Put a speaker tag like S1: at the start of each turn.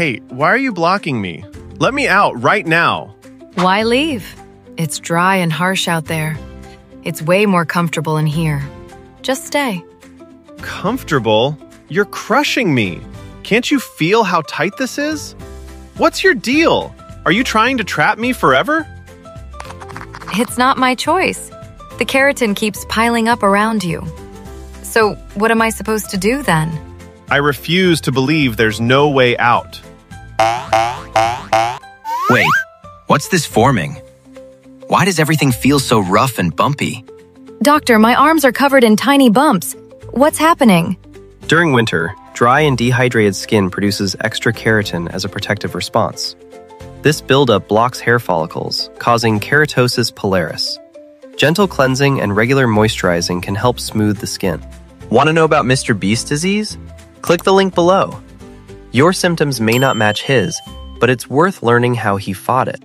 S1: Hey, why are you blocking me? Let me out right now.
S2: Why leave? It's dry and harsh out there. It's way more comfortable in here. Just stay.
S1: Comfortable? You're crushing me. Can't you feel how tight this is? What's your deal? Are you trying to trap me forever?
S2: It's not my choice. The keratin keeps piling up around you. So, what am I supposed to do then?
S1: I refuse to believe there's no way out.
S3: Wait, what's this forming? Why does everything feel so rough and bumpy?
S2: Doctor, my arms are covered in tiny bumps. What's happening?
S4: During winter, dry and dehydrated skin produces extra keratin as a protective response. This buildup blocks hair follicles, causing keratosis pilaris. Gentle cleansing and regular moisturizing can help smooth the skin. Want to know about Mr. Beast disease? Click the link below. Your symptoms may not match his, but it's worth learning how he fought it.